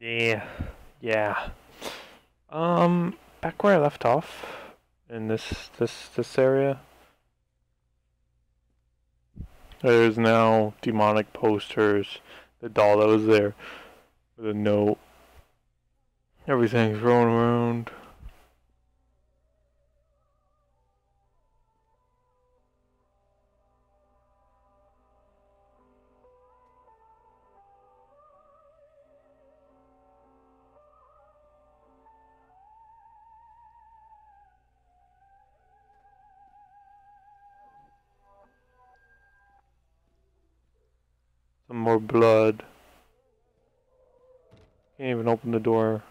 Yeah, yeah. Um, back where I left off, in this this this area, there's now demonic posters. The doll that was there with a note. Everything's rolling around. Some more blood. Can't even open the door.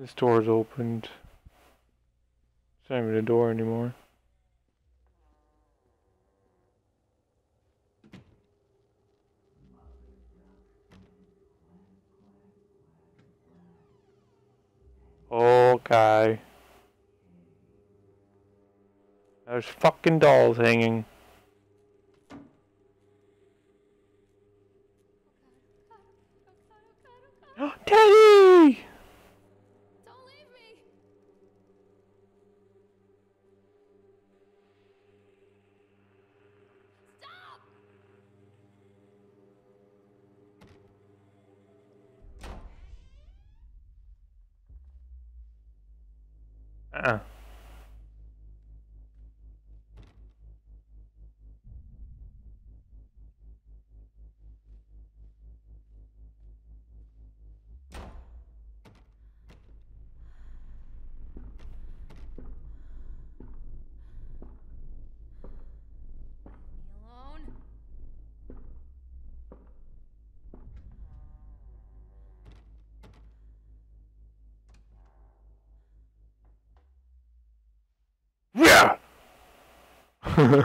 This door is opened. It's not even a door anymore. Oh, okay. There's fucking dolls hanging. Teddy! Don't leave me! Stop! Uh-uh. Leave me alone. Yeah! Pretty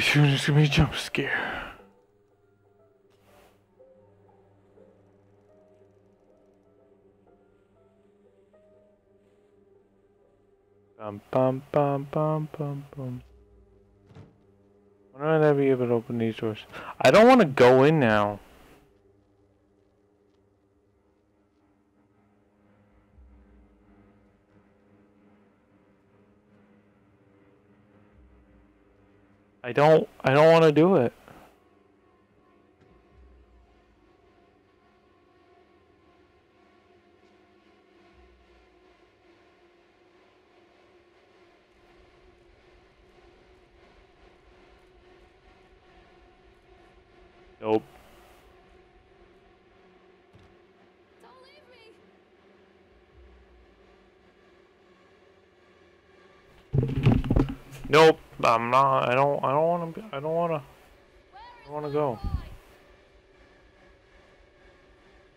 soon it's gonna be a jump scare. Bum bum bum bum bum. When would I be able to open these doors? I don't want to go in now. I don't. I don't want to do it. Nope. Don't! Nope. I'm not. I don't. I don't want to. I don't want to. I is wanna go.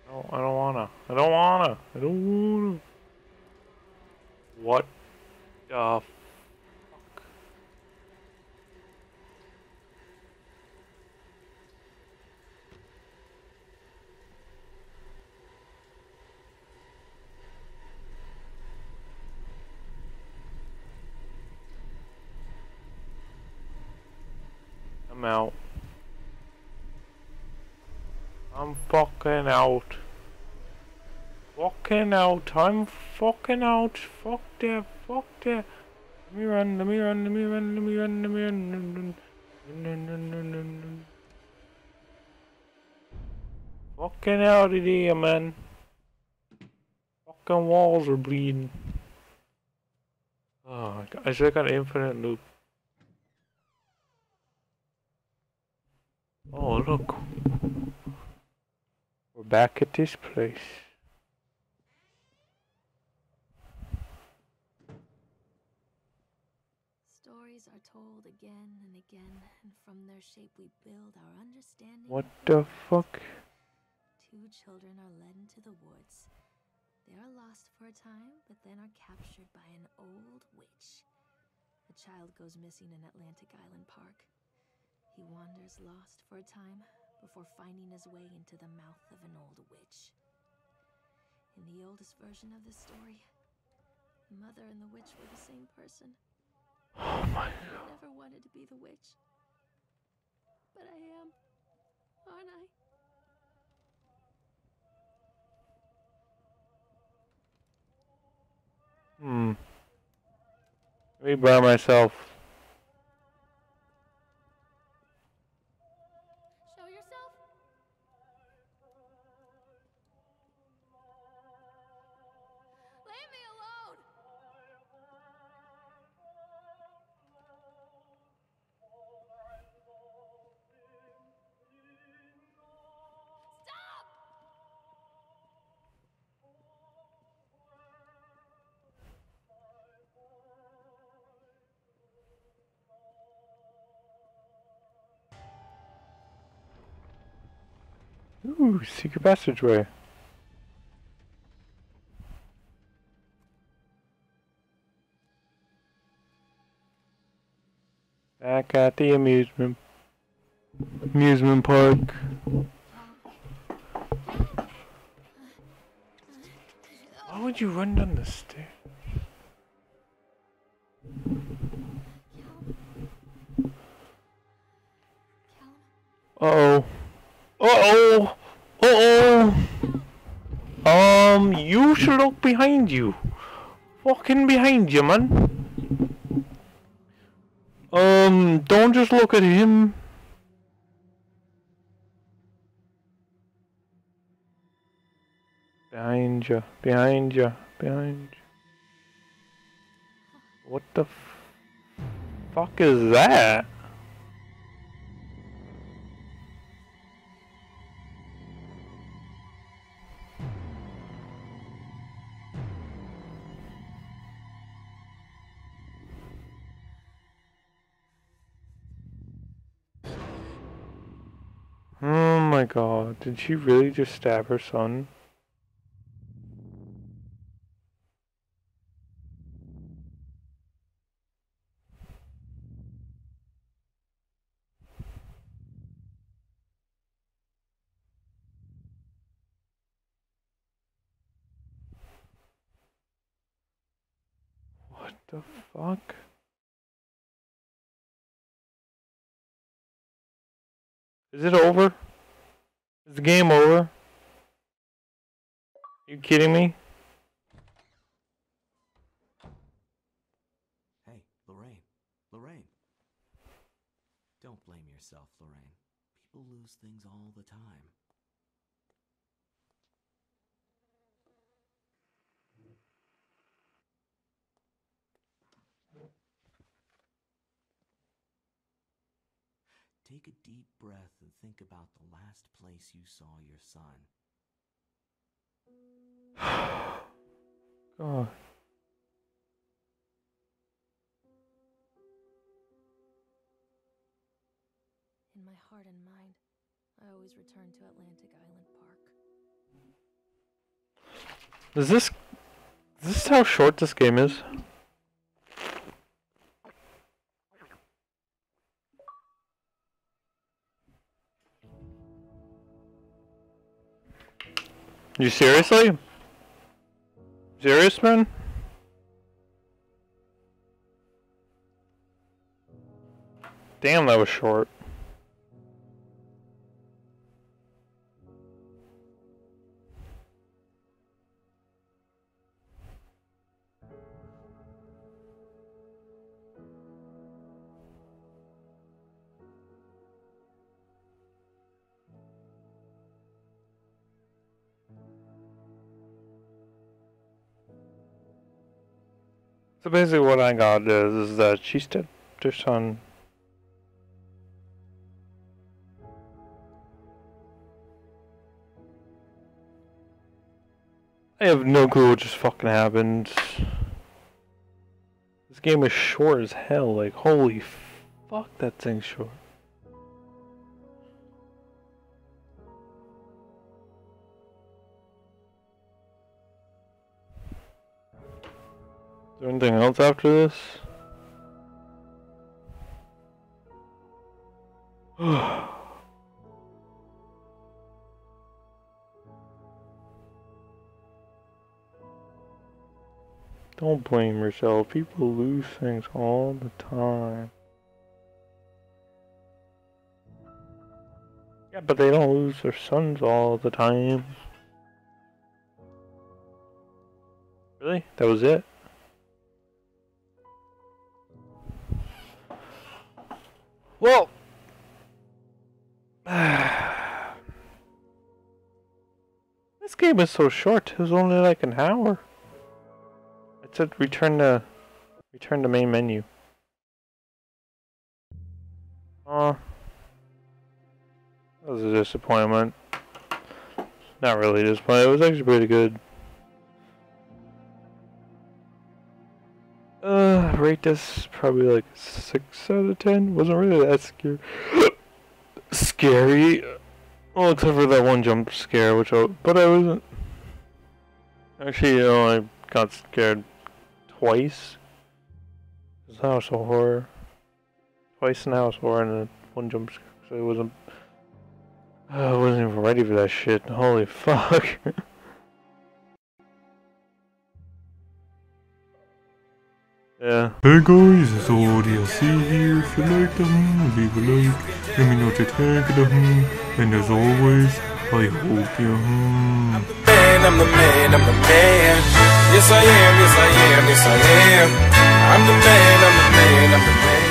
No, I don't wanna. I don't wanna. I don't wanna. What the out. I'm fucking out. Fucking out. I'm fucking out. Fuck that. Fuck that. Let me run. Let me run. Let me run. Let me run. Let me run. Run, run. Fucking out of here, man. Fucking walls are bleeding. Oh I have got an infinite loop. Oh look. We're back at this place. Stories are told again and again, and from their shape we build our understanding. What the fuck? Two children are led into the woods. They are lost for a time, but then are captured by an old witch. The child goes missing in Atlantic Island Park. He wanders lost for a time before finding his way into the mouth of an old witch. In the oldest version of the story, the mother and the witch were the same person. Oh my god. I never wanted to be the witch. But I am, aren't I? Hmm. Let me by myself. Ooh, secret passageway. Back at the amusement amusement park. Why would you run down the stairs? You should look behind you. Fucking behind you, man. Um, don't just look at him. Behind you, behind you, behind you. What the fuck is that? My god, did she really just stab her son? What the fuck? Is it over? Is the game over? you kidding me? Hey, Lorraine. Lorraine. Don't blame yourself, Lorraine. People lose things all the time. Take a deep breath and think about the last place you saw your son. God. in my heart and mind, I always return to Atlantic Island Park. Is this is this how short this game is? You seriously? Serious, man? Damn, that was short. So basically, what I got is, is that she stepped her son. I have no clue what just fucking happened. This game is short as hell. Like, holy fuck, that thing's short. There anything else after this? Don't blame yourself. People lose things all the time. Yeah, but they don't lose their sons all the time. Really? That was it? Well, this game is so short. It was only like an hour. It said return to return to main menu. Uh, that was a disappointment. Not really disappointed. It was actually pretty good. Uh, rate this probably like six out of ten. Wasn't really that scary. scary. Well, except for that one jump scare, which I, but I wasn't. Actually, you know, I got scared twice. It's House of Horror. Twice in House of Horror and one jump scare. So it wasn't. I wasn't even ready for that shit. Holy fuck. Yeah. Hey guys, it's ODLC here. If you like them, leave a like. Let me know what you think of them. And as always, I hope you hmm. man, I'm the man, I'm the man. Yes I am, yes I am, yes I am. I'm the man, I'm the man, I'm the man.